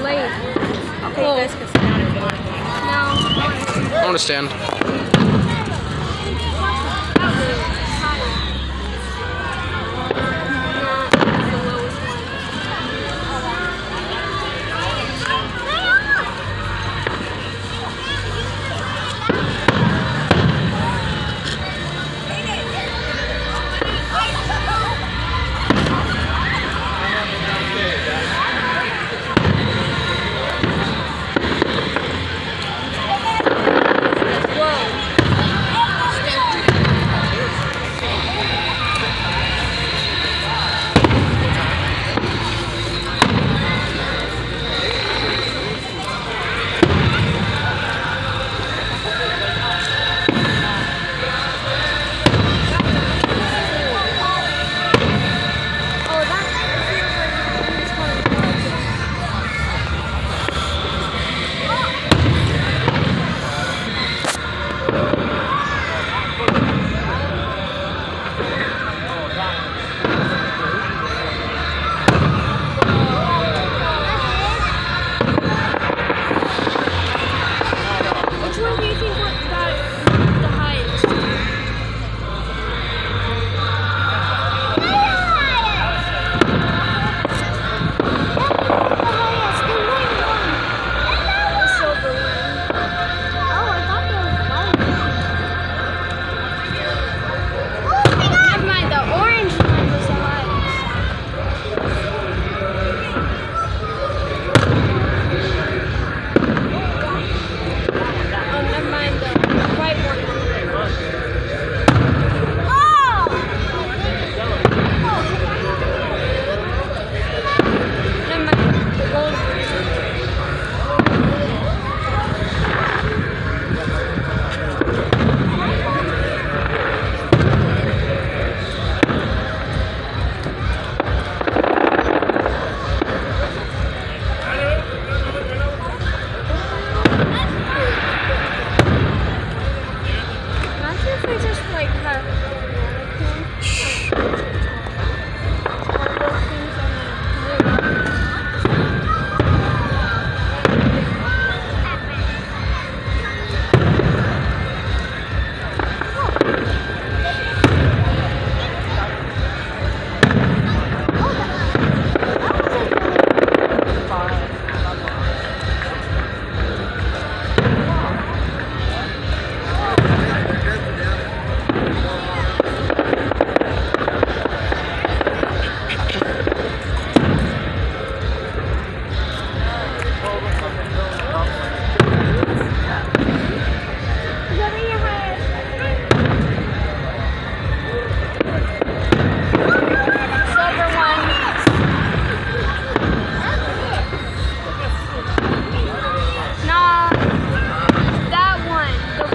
I'm late. Okay, you guys can sit down if you want. No. I understand.